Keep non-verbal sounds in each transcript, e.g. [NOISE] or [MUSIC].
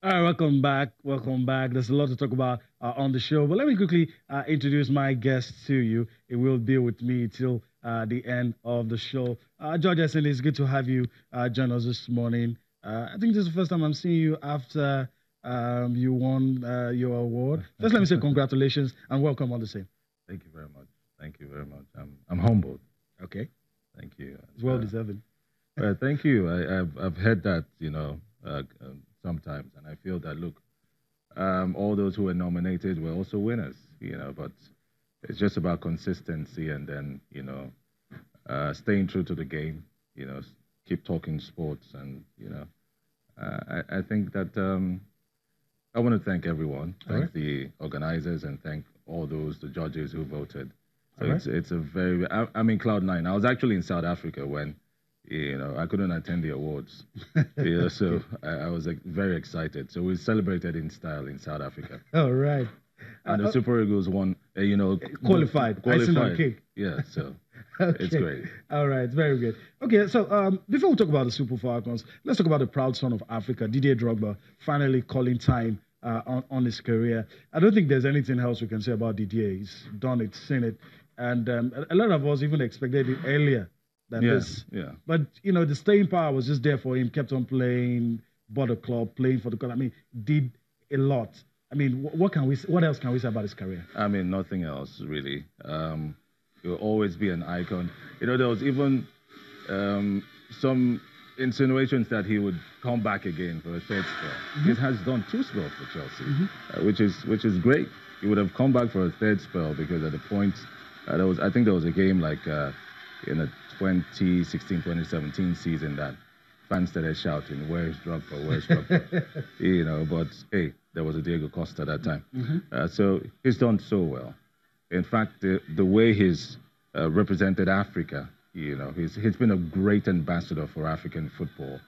All right, welcome back. Welcome back. There's a lot to talk about uh, on the show, but let me quickly uh, introduce my guest to you. It will be with me till uh, the end of the show. Uh, George Essen, it's good to have you uh, join us this morning. Uh, I think this is the first time I'm seeing you after um, you won uh, your award. [LAUGHS] First, let me say congratulations and welcome on the same. Thank you very much. Thank you very much. I'm, I'm humbled. Okay. Thank you. It's well deserving. well, thank you. I, I've, I've heard that, you know, uh, um, sometimes, and I feel that, look, um, all those who were nominated were also winners, you know, but it's just about consistency and then, you know, uh, staying true to the game, you know, keep talking sports. And, you know, uh, I, I think that um, I want to thank everyone, thank right. the organizers, and thank all those, the judges who voted. So right. it's, it's a very, I, I'm in Cloud Nine. I was actually in South Africa when, you know, I couldn't attend the awards. [LAUGHS] you know, so I, I was like, very excited. So we celebrated in style in South Africa. [LAUGHS] All right. And Uh, the Super Eagles won, uh, you know, Qualified. On Qualified. cake. Yeah, so [LAUGHS] Okay. it's great. All right, very good. Okay, so um, before we talk about the Super Falcons, let's talk about the proud son of Africa, Didier Drogba, finally calling time uh, on, on his career. I don't think there's anything else we can say about Didier. He's done it, seen it, and um, a, a lot of us even expected it earlier than Yeah, this. yeah. But you know, the staying power was just there for him. Kept on playing, bought a club, playing for the club. I mean, did a lot. I mean, wh- what can we? What else can we say about his career? I mean, nothing else really. Um, he'll always be an icon. You know, there was even um, some insinuations that he would come back again for a third spell. He has done two spells for Chelsea, uh, which is which is great. He would have come back for a third spell because at the point uh, there was, I think there was a game like uh, in the 2016-2017 season that fans started shouting, "Where's Drogba? Where's Drogba?" [LAUGHS] you know, but hey, there was a Diego Costa that time. Uh, so he's done so well. In fact, the, the way he's uh, represented Africa, you know, he's, he's been a great ambassador for African football.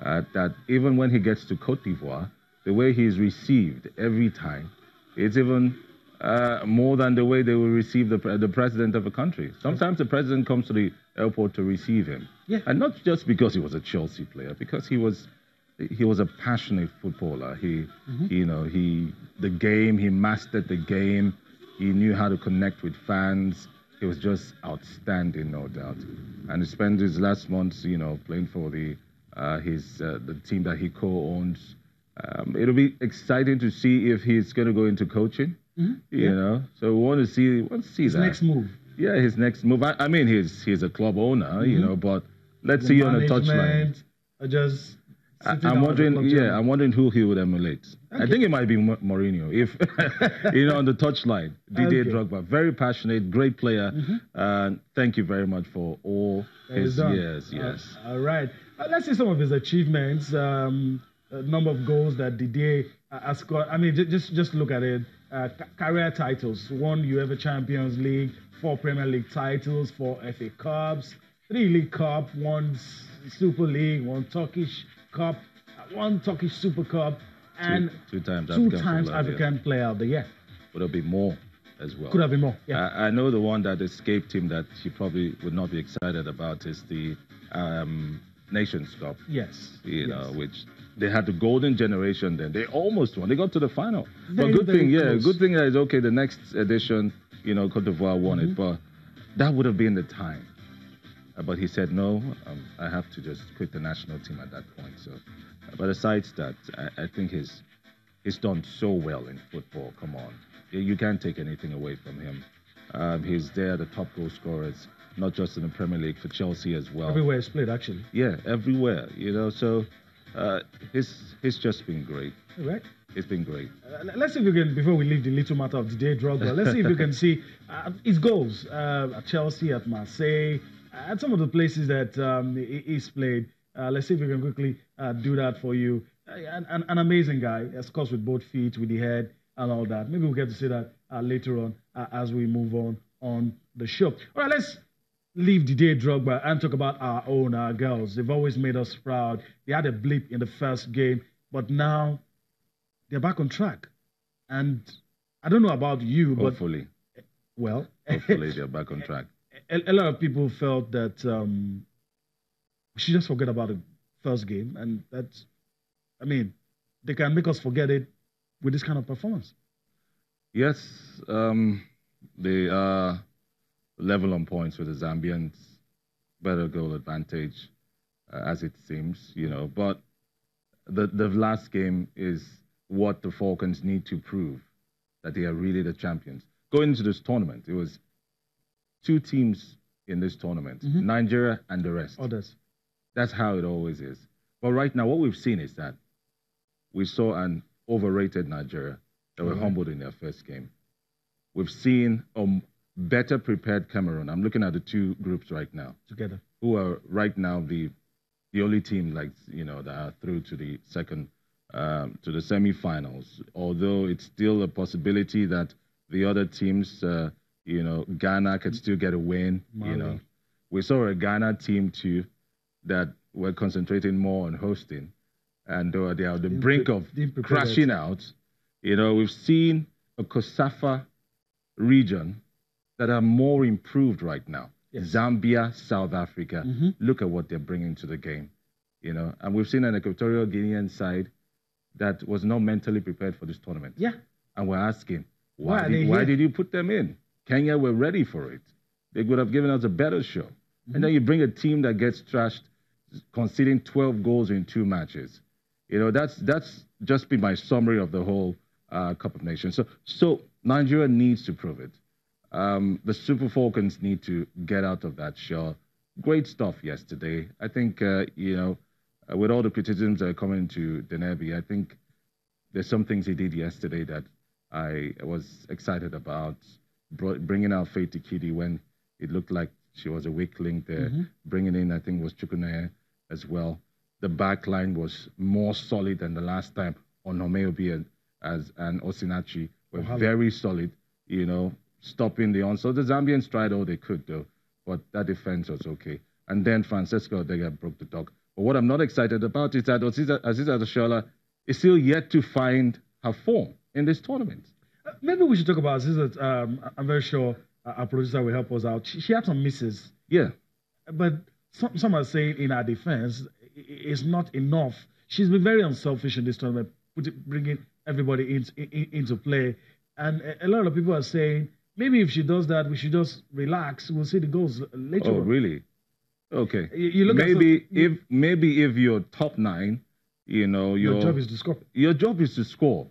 Uh, that even when he gets to Cote d'Ivoire, the way he's received every time, it's even uh, more than the way they will receive the, the president of a country. Sometimes the president comes to the airport to receive him. Yeah. And not just because he was a Chelsea player, because he was he was a passionate footballer. He, you know, he the game. He mastered the game. He knew how to connect with fans. He was just outstanding, no doubt. And he spent his last months, you know, playing for the uh, his uh, the team that he co-owns. Um, it'll be exciting to see if he's going to go into coaching. You know, so we want to see want to see His that. next move. Yeah, his next move. I, I mean, he's he's a club owner, you Mm-hmm. know, but let's see you on the touchline. management Are just. I, I'm wondering, yeah. I'm wondering who he would emulate. I think it might be Mo- Mourinho, if [LAUGHS] you know, on the touchline. Didier Okay. Mm-hmm. Drogba, very passionate, great player. And thank you very much for all That is his years. Uh, Yes. all right. Uh, let's see some of his achievements. Um, a number of goals that Didier uh, has scored. I mean, ju- just just look at it. Uh, career titles: one UEFA Champions League, four Premier League titles, four FA Cups, three League Cup, one Super League, one Turkish Cup, uh, one Turkish Super Cup, and two times two African times Footballer of the Year. African Player of the Year. Would have been more as well. Could have been more. Yeah. I, I know the one that escaped him that he probably would not be excited about is the um, Nations Cup. yes. you yes. know, which they had the golden generation then. They almost won. They got to the final. Very, but good thing, yeah, close. good thing that is okay. The next edition, you know, Cote d'Ivoire won Mm-hmm. it, but that would have been the time. Uh, but he said no. Um, I have to just quit the national team at that point. So, uh, but aside that, I, I think he's he's done so well in football. Come on, you, you can't take anything away from him. Um, he's there, the top goal scorers, not just in the Premier League for Chelsea as well. Everywhere it's played, actually. Yeah, everywhere. You know, so uh, he's he's just been great. All right. It's been great. Uh, let's see if we can, before we leave the little matter of the day, Drogba, let's see if we can [LAUGHS] see uh, his goals uh, at Chelsea, at Marseille, uh, at some of the places that um, he's played. Uh, let's see if we can quickly uh, do that for you. Uh, an, an, an amazing guy, of course, with both feet, with the head, and all that. Maybe we'll get to see that uh, later on uh, as we move on on the show. All right, let's leave the Didier Drogba and talk about our own, our girls. They've always made us proud. They had a blip in the first game, but now they're back on track. And I don't know about you, but Hopefully, well, hopefully they're back on [LAUGHS] track. a, a lot of people felt that um, we should just forget about the first game, and that's, I mean, they can make us forget it with this kind of performance. Yes, um, they are level on points with the Zambians, better goal advantage, uh, as it seems, you know. But the the last game is what the Falcons need to prove that they are really the champions. Going into this tournament, it was two teams in this tournament, Mm-hmm. Nigeria and the rest. Others. That's how it always is. But right now, what we've seen is that we saw an overrated Nigeria that were Alright. humbled in their first game. We've seen a m- better prepared Cameroon. I'm looking at the two groups right now, together. who are right now the the only team like you know that are through to the second um, to the semi-finals. Although it's still a possibility that the other teams, uh, you know, Ghana could still get a win. You know, we saw a Ghana team too that were concentrating more on hosting, and uh, they are on the brink of crashing out. You know, we've seen a COSAFA region that are more improved right now. Yes. Zambia, South Africa. Mhm. Look at what they're bringing to the game. You know, and we've seen an Equatorial Guinean side that was not mentally prepared for this tournament. Yeah. And we're asking, Why why, did, why did you put them in? Kenya were ready for it. They would have given us a better show. Mm-hmm. And then you bring a team that gets trashed, conceding 12 goals in two matches. You know, that's that's just been my summary of the whole uh, Cup of Nations. So, so Nigeria needs to prove it. Um, the Super Falcons need to get out of that shell. Great stuff yesterday. I think, uh, you know, uh, with all the criticisms that are coming to Dennerby, I think there's some things he did yesterday that I was excited about. Bro- bringing out Faith Ikidi when it looked like she was a weak link there. Bringing in, I think, was Chukwunaye as well. The back line was more solid than the last time Onome Ebi and, as, and Osinachi were very solid, you know, stopping the onslaught. The Zambians tried all they could, though, but that defense was okay. And then Francisca Ordega broke the dog. But what I'm not excited about is that Asisat, Asisat Oshoala is still yet to find her form in this tournament. Uh, Maybe we should talk about this. That um, I'm very sure uh, our producer will help us out. She, she had some misses, Yeah, but some, some are saying in her defense, it's not enough. She's been very unselfish in this tournament, bringing everybody in, in, into play. And a lot of people are saying maybe if she does that, we should just relax. We'll see the goals later. Oh, on. really? Okay. You- you look at maybe some- if maybe if you're top nine, you know your Your job is to score. your job is to score.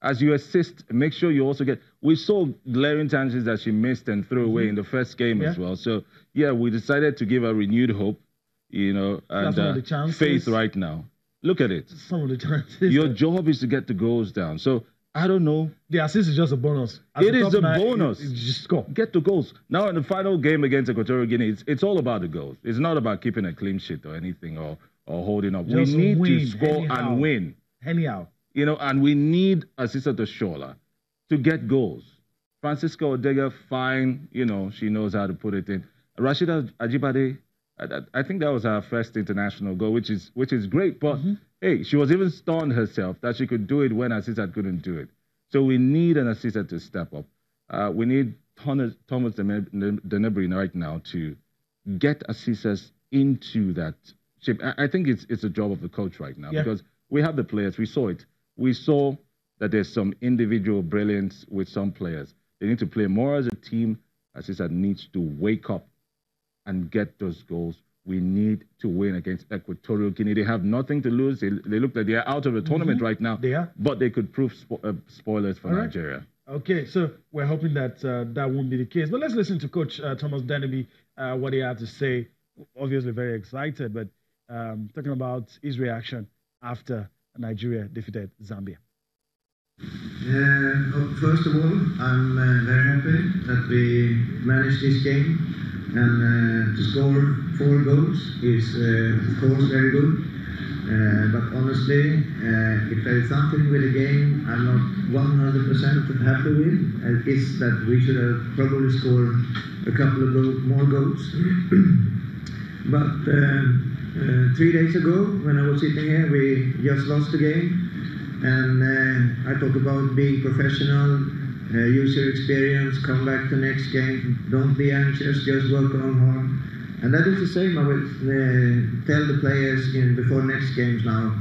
As you assist, make sure you also get. We saw glaring chances that she missed and threw away in the first game as Mm-hmm. Well. So yeah, we decided to give her renewed hope, you know, and uh, faith right now. Look at it. Some of the [LAUGHS] chances. Your job is to get the goals down. So I don't know. the assist is just a bonus. As It is a nine, bonus. You just score. Get the goals. Now in the final game against Equatorial Guinea, it's, it's all about the goals. It's not about keeping a clean sheet or anything or or holding up. Just we need win to score anyhow. and win. Anyhow. You know, and we need Asisat Oshoala to get goals. Francisca Ordega, fine. You know, she knows how to put it in. Rasheedat Ajibade, I, I- I think that was her first international goal, which is which is great. But mm-hmm. Hey, she was even stunned herself that she could do it when Asisat couldn't do it. So we need an Asisat to step up. Uh, we need Thomas, Thomas right now to get Assisas into that shape. I, I think it's it's a job of the coach right now Yeah. because we have the players. We saw it. We saw that there's some individual brilliance with some players. They need to play more as a team. Asisat needs to wake up and get those goals. We need to win against Equatorial Guinea. They have nothing to lose. They, they look like they are out of the tournament right now. Mm-hmm. They are. But they could prove spo- uh, spoilers for All right. Nigeria. Okay, so we're hoping that uh, that won't be the case. But let's listen to Coach uh, Thomas Dennerby, uh, what he had to say. Obviously, very excited, but um, talking about his reaction after Nigeria defeated Zambia. First of all, I'm uh, very happy that we managed this game and uh, to score four goals is uh, of course very good. Uh, but honestly, uh, if there is something with the game I'm not 100% happy with, uh, it's that we should have probably scored a couple of more goals. [CLEARS THROAT] but uh, uh, three days ago, when I was sitting here, we just lost the game. And uh, I talk about being professional, uh, use your experience, come back to next game, don't be anxious, just work on hard. And that is the same I will uh, tell the players in, before next games now.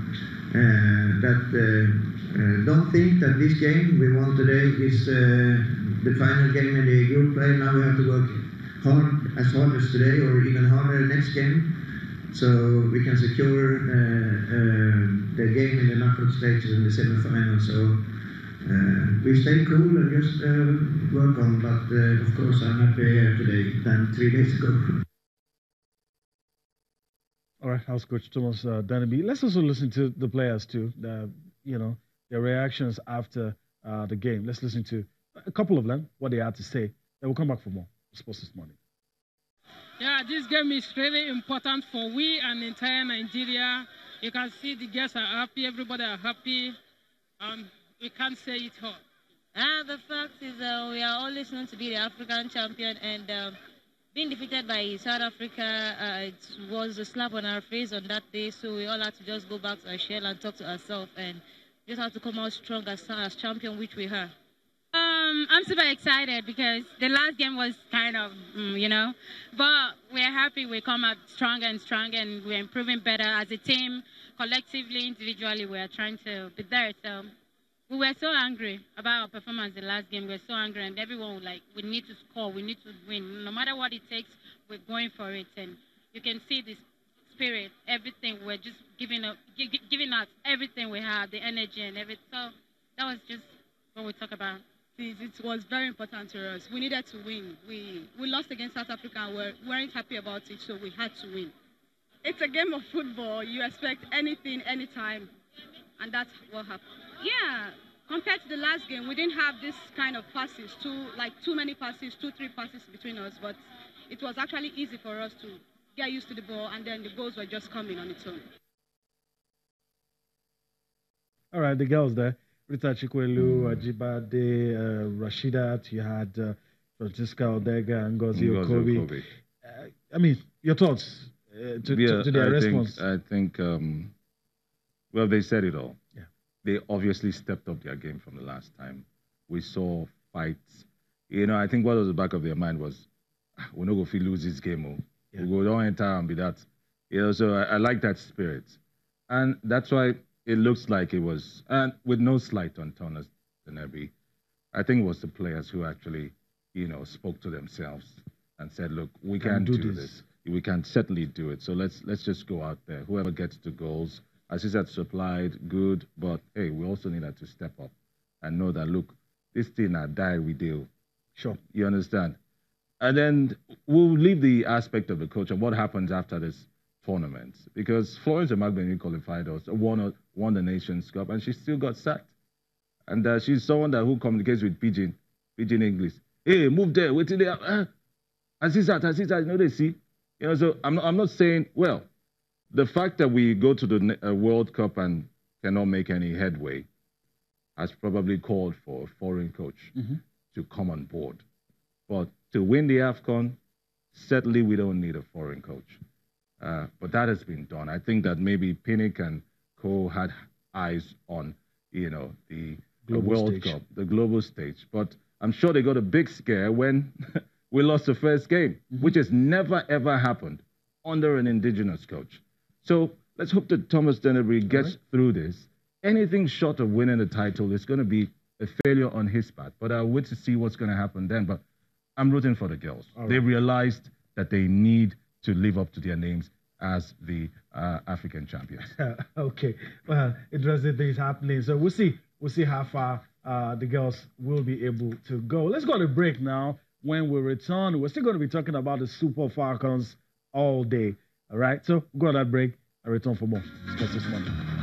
that don't think that this game we won today is the final game in the group play. Now we have to work hard, as hard as today, or even harder next game, so we can secure uh, uh, the game in the knockout stages in the semi-final. So uh, we stay cool and just work on. But of course, I'm happier today than three days ago. All right, house coach Thomas uh, Let's also listen to the players too. The, you know their reactions after uh, the game. Let's listen to a couple of them, what they had to say. Then we'll come back for more sports this morning. Yeah, this game is really important for we and entire Nigeria. You can see the guests are happy, everybody are happy. Um, we can't say it all. And the fact is uh, we are always known to be the African champion and uh, being defeated by South Africa, uh, it was a slap on our face on that day. So we all had to just go back to our shell and talk to ourselves and just have to come out strong as, as champion, which we are. Um, I'm super excited because the last game was kind of, mm, you know, but we're happy we come out stronger and stronger and we're improving better as a team, collectively, individually. We're trying to be there. So we were so angry about our performance the last game. We were so angry, and everyone was like, "We need to score. We need to win. No matter what it takes, we're going for it." And you can see this spirit, everything. We're just giving up, giving out everything we had, the energy and everything. So that was just what we talk about it was very important to us. We needed to win. We we lost against South Africa and we weren't happy about it, so we had to win. It's a game of football. You expect anything, anytime, and that's what happened. Yeah, compared to the last game, we didn't have this kind of passes, too like too many passes, two, three passes between us, but it was actually easy for us to get used to the ball, and then the goals were just coming on its own. All right, the girls there. Rita Chikwelu, mm. Ajibade, uh, Rasheedat, you had uh, Francisca Ordega, and Ngozi Okobi. Uh, I mean, your thoughts uh, to, yeah, to, to, their I response? Think, I think, um, well, they said it all. They obviously stepped up their game from the last time. We saw fights. You know, I think what was the back of their mind was, ah, we're not going to lose this game. Oh. Yeah. We don't enter and be that. You know, so I, I like that spirit. And that's why it looks like it was, and with no slight on Thomas Dennerby, I think it was the players who actually, you know, spoke to themselves and said, "Look, we can, do, do this. this. We can certainly do it. So let's let's just go out there. Whoever gets the goals, as he said, supplied, good. But hey, we also need her to step up and know that look, this thing I die we deal. Sure, you understand. And then we'll leave the aspect of the coach and what happens after this tournament because Florence Omagbemi qualified us, won, won the Nations Cup, and she still got sacked. And uh, she's someone that who communicates with Pidgin, Pidgin English. Hey, move there, wait till they are. Uh, I see that, I see that, you know, they see. You know, so I'm not, I'm not saying, well, the fact that we go to the uh, World Cup and cannot make any headway has probably called for a foreign coach mm-hmm. to come on board. But to win the AFCON, certainly we don't need a foreign coach. Uh, but that has been done. I think that maybe Pinnick and Co had eyes on, you know, the, the World stage. Cup, the global stage. But I'm sure they got a big scare when [LAUGHS] we lost the first game, mm-hmm. which has never ever happened under an indigenous coach. So let's hope that Thomas Dennerby gets right. through this. Anything short of winning the title is going to be a failure on his part. But I'll wait to see what's going to happen then. But I'm rooting for the girls. Right. They realized that they need to live up to their names as the uh, African champions. [LAUGHS] okay, well, interesting things happening. So we'll see. We'll see how far uh, the girls will be able to go. Let's go to break now. When we return, we're still going to be talking about the Super Falcons all day. All right, so go on that break. I return for more. Discuss this morning.